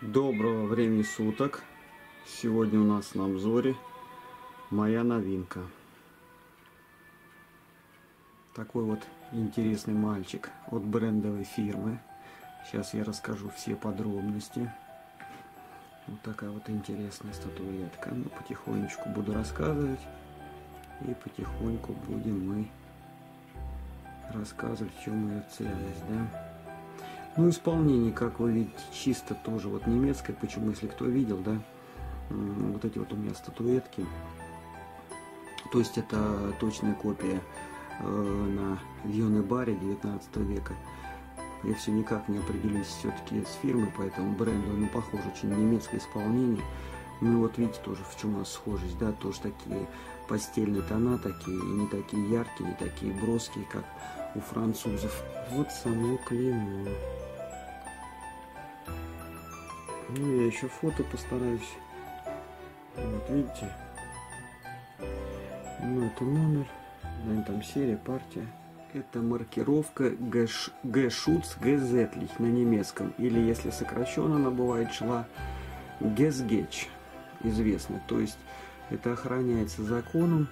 Доброго времени суток. Сегодня у нас на обзоре моя новинка. Такой вот интересный мальчик от брендовой фирмы. Сейчас я расскажу все подробности. Вот такая вот интересная статуэтка. Ну, потихонечку буду рассказывать. И потихоньку будем мы рассказывать, в чем ее ценность, да. Ну, исполнение, как вы видите, чисто тоже вот немецкое. Почему, если кто видел, да, вот эти вот у меня статуэтки. То есть это точная копия э, на Вьоне баре 19 века. Я все никак не определюсь все-таки с фирмой, поэтому бренду, ну, похоже очень немецкое исполнение. Ну, вот видите тоже, в чем у нас схожесть, да, тоже такие постельные тона, такие, не такие яркие, не такие броские, как у французов. Вот само клеймо. Ну, я еще фото постараюсь. Вот, видите? Ну, это номер. Наверное, там серия, партия. Это маркировка Gesetzlich на немецком. Или, если сокращенно она бывает, шла Gesgetch. Известно. То есть, это охраняется законом.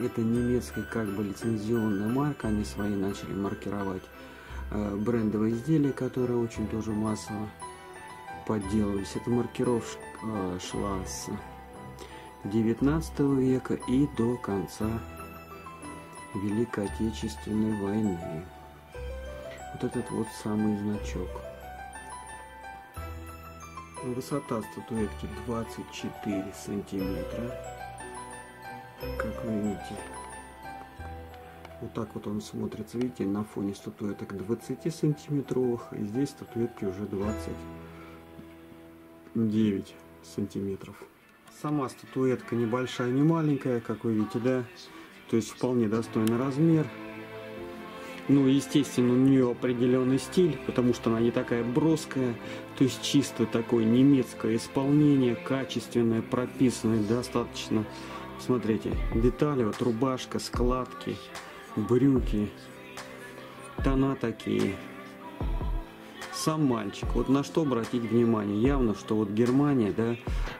Это немецкая как бы лицензионная марка. Они свои начали маркировать э, брендовые изделия, которые очень тоже массово подделывались. Эта маркировка э, шла с 19 века и до конца Великой Отечественной войны. Вот этот вот самый значок. Высота статуэтки 24 сантиметра. Как вы видите, вот так вот он смотрится, видите, на фоне статуэток 20 сантиметровых, и здесь статуэтки уже 29 сантиметров. Сама статуэтка небольшая, не маленькая, как вы видите, да? То есть вполне достойный размер. Ну, естественно, у нее определенный стиль, потому что она не такая броская. То есть чисто такое немецкое исполнение, качественное, прописанное достаточно. Смотрите, детали, вот рубашка, складки, брюки, тона такие сам мальчик. Вот на что обратить внимание? Явно, что вот Германия, да,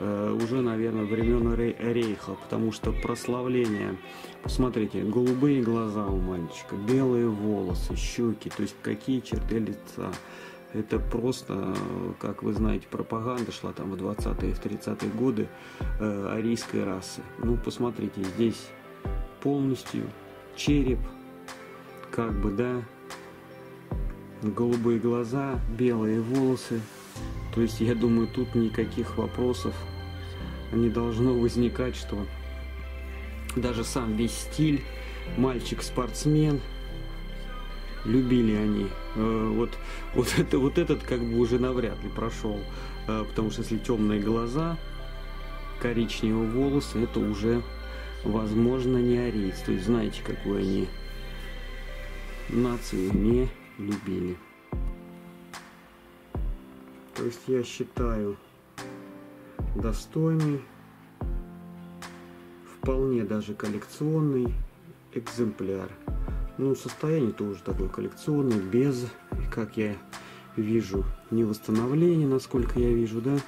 уже, наверное, времен Рейха, потому что прославление, посмотрите, голубые глаза у мальчика, белые волосы, щеки, то есть какие черты лица. Это просто, как вы знаете, пропаганда шла там в 20-е, в 30-е годы э, арийской расы. Ну, посмотрите, здесь полностью череп, как бы, да, голубые глаза, белые волосы. То есть, я думаю, тут никаких вопросов не должно возникать, что даже сам весь стиль, мальчик-спортсмен, любили они. Э, вот, вот, это, вот этот как бы уже навряд ли прошел, э, потому что если темные глаза, коричневые волосы, это уже, возможно, не ариец. То есть знаете, какой они нацию не любили. То есть я считаю достойный, вполне даже коллекционный экземпляр. Ну, состояние тоже такое коллекционное, без, как я вижу, не восстановления, насколько я вижу, да.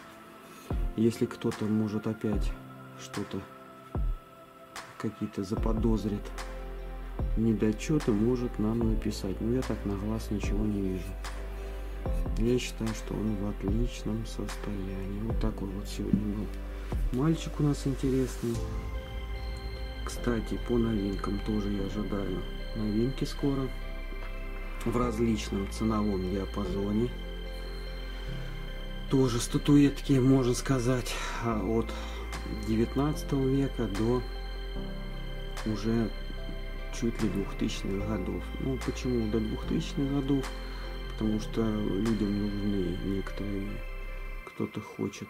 Если кто-то может опять что-то, какие-то заподозрит недочеты может нам написать. Но я так на глаз ничего не вижу. Я считаю, что он в отличном состоянии. Вот такой вот сегодня был мальчик у нас интересный. Кстати, по новинкам тоже я ожидаю новинки скоро. В различном ценовом диапазоне. Тоже статуэтки, можно сказать, а от 19 века до уже чуть ли 2000-х годов. Ну, почему до 2000-х годов? Потому что людям нужны некоторые, кто-то хочет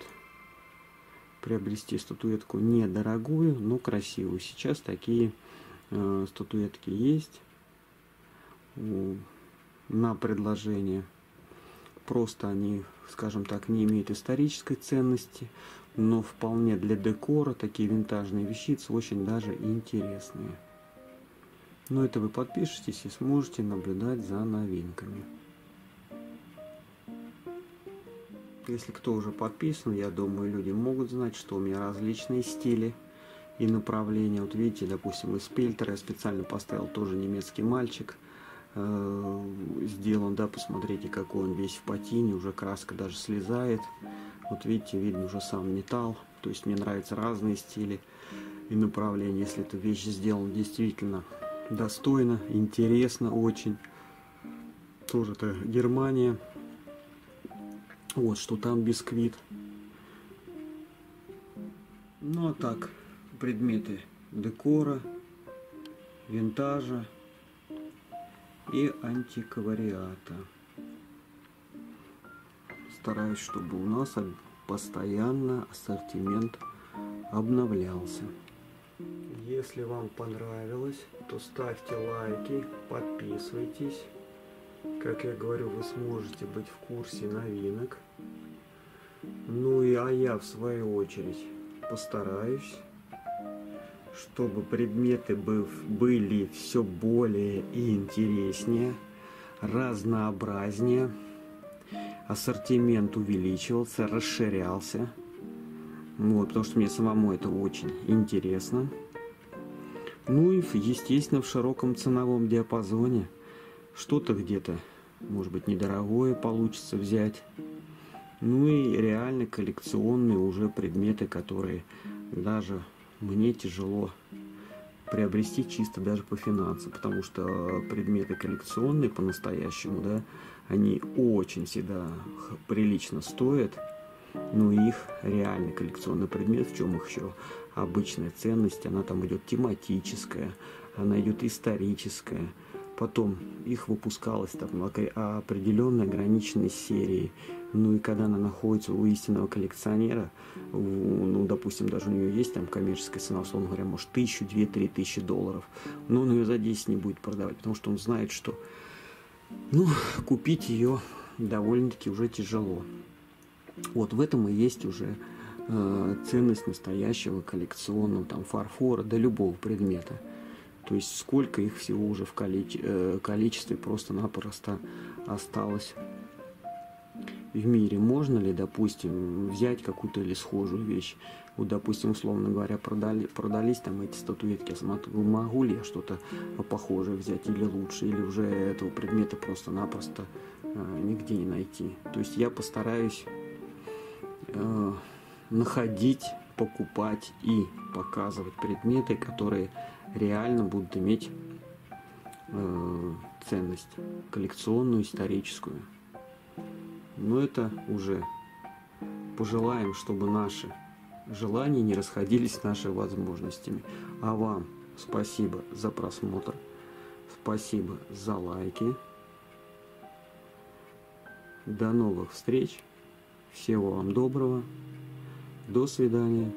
приобрести статуэтку недорогую, но красивую. Сейчас такие э, статуэтки есть э, на предложение. просто они, скажем так, не имеют исторической ценности, но вполне для декора такие винтажные вещицы очень даже интересные. Но это вы подпишетесь и сможете наблюдать за новинками. Если кто уже подписан, я думаю, люди могут знать, что у меня различные стили и направления. Вот видите, допустим, из Пельтера я специально поставил тоже немецкий мальчик. Э, сделан, да, посмотрите, какой он весь в патине, уже краска даже слезает. Вот видите, видно уже сам металл. То есть мне нравятся разные стили и направления. Если эта вещь сделана действительно достойно, интересно очень. Тоже это Германия. Вот что там бисквит. Ну а так, предметы декора, винтажа и антиквариата. Стараюсь, чтобы у нас постоянно ассортимент обновлялся. Если вам понравилось, то ставьте лайки, подписывайтесь. Как я говорю, вы сможете быть в курсе новинок. Ну и а я в свою очередь постараюсь, чтобы предметы были все более и интереснее, разнообразнее, ассортимент увеличивался, расширялся. Вот, потому что мне самому это очень интересно. Ну и, естественно, в широком ценовом диапазоне. Что-то где-то, может быть, недорогое получится взять. Ну и реально коллекционные уже предметы, которые даже мне тяжело приобрести чисто даже по финансам, потому что предметы коллекционные по-настоящему, да, они очень всегда прилично стоят, но их реальный коллекционный предмет, в чем их еще обычная ценность, она там идет тематическая, она идет историческая, потом их выпускалось там определенной ограниченной серии, ну и когда она находится у истинного коллекционера, ну, допустим, даже у нее есть там коммерческая цена, условно говоря, может, тысячу, две, три тысячи долларов, но он ее за 10 не будет продавать, потому что он знает, что, ну, купить ее довольно-таки уже тяжело. Вот в этом и есть уже э, ценность настоящего коллекционного там фарфора, да любого предмета. То есть сколько их всего уже в э, количестве просто-напросто осталось в мире. Можно ли, допустим, взять какую-то или схожую вещь? Вот, допустим, условно говоря, продали, продались там эти статуэтки, я смотрю, могу ли я что-то похожее взять или лучше, или уже этого предмета просто-напросто э, нигде не найти. То есть я постараюсь э, находить, покупать и показывать предметы, которые реально будут иметь э, ценность коллекционную, историческую. Но это уже пожелаем, чтобы наши желания не расходились с нашими возможностями. А вам спасибо за просмотр, спасибо за лайки. До новых встреч. Всего вам доброго. До свидания.